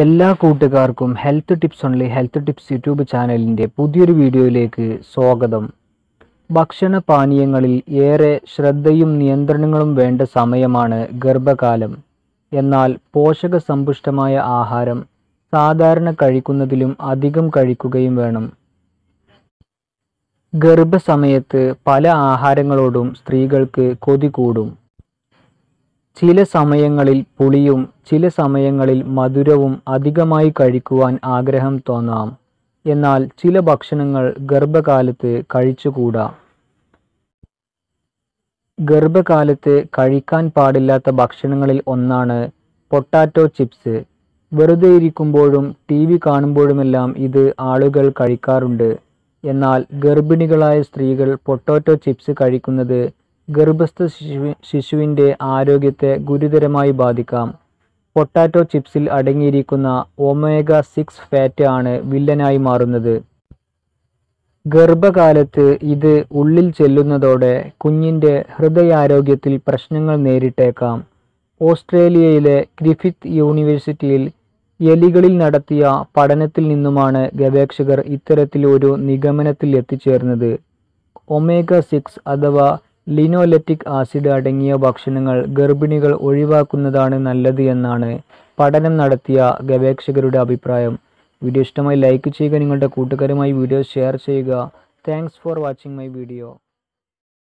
എല്ലാ കൂട്ടുകാർക്കും health tips only health tips YouTube ചാനലിന്റെ പുതിയൊരു വീഡിയോയിലേക്ക് സ്വാഗതം. ഭക്ഷണ പാനീയങ്ങളിൽ ഏറെ ശ്രദ്ധയും നിയന്ത്രണങ്ങളും വേണ്ട സമയമാണ് ഗർഭകാലം. എന്നാൽ പോഷക സമ്പുഷ്ടമായ ആഹാരം സാധാരണ കഴിക്കുന്നതിലും അധികം കഴിക്കുകയും വേണം. ഗർഭസമയത്ത് പല ആഹാരങ്ങളോടും സ്ത്രീകൾക്ക് കൊതി കൂടും. ചില സമയങ്ങളിൽ പുളിയും ചില സമയങ്ങളിൽ മധുരവും അധികമായി കഴിക്കുവാൻ ആഗ്രഹം തോന്നാം. എന്നാൽ ചില ഭക്ഷണങ്ങൾ ഗർഭകാലത്ത് കഴിച്ചുകൂടാ. ഗർഭകാലത്ത് കഴിക്കാൻ പാടില്ലാത്ത ഭക്ഷണങ്ങളിൽ ഒന്നാണ് പൊട്ടാറ്റോ ചിപ്സ്. വെറുതെ ഇരിക്കുമ്പോഴും ടി വി കാണുമ്പോഴുമെല്ലാം ഇത് ആളുകൾ കഴിക്കാറുണ്ട്. എന്നാൽ ഗർഭിണികളായ സ്ത്രീകൾ പൊട്ടാറ്റോ ചിപ്സ് കഴിക്കുന്നത് ഗർഭസ്ഥ ശിശു ശിശുവിന്റെ ആരോഗ്യത്തെ ഗുരുതരമായി ബാധിക്കാം. പൊട്ടാറ്റോ ചിപ്സിൽ അടങ്ങിയിരിക്കുന്ന ഒമേഗ സിക്സ് ഫാറ്റ് ആണ് വില്ലനായി മാറുന്നത്. ഗർഭകാലത്ത് ഇത് ഉള്ളിൽ ചെല്ലുന്നതോടെ കുഞ്ഞിന്റെ ഹൃദയാരോഗ്യത്തിൽ പ്രശ്നങ്ങൾ നേരിട്ടേക്കാം. ഓസ്ട്രേലിയയിലെ ഗ്രിഫിത്ത് യൂണിവേഴ്സിറ്റിയിൽ എലികളിൽ നടത്തിയ പഠനത്തിൽ നിന്നുമാണ് ഗവേഷകർ ഇത്തരത്തിൽ ഒരു നിഗമനത്തിൽ എത്തിച്ചേർന്നത് ഒമേഗ സിക്സ് അഥവാ ലിനോലെറ്റിക് ആസിഡ് അടങ്ങിയ ഭക്ഷണങ്ങൾ ഗർഭിണികൾ ഒഴിവാക്കുന്നതാണ് നല്ലത് എന്നാണ് പഠനം നടത്തിയ ഗവേഷകരുടെ അഭിപ്രായം. വീഡിയോ ഇഷ്ടമായി ലൈക്ക് ചെയ്യുക നിങ്ങളുടെ കൂട്ടുകാരുമായി വീഡിയോ ഷെയർ ചെയ്യുക. Thanks for watching my video.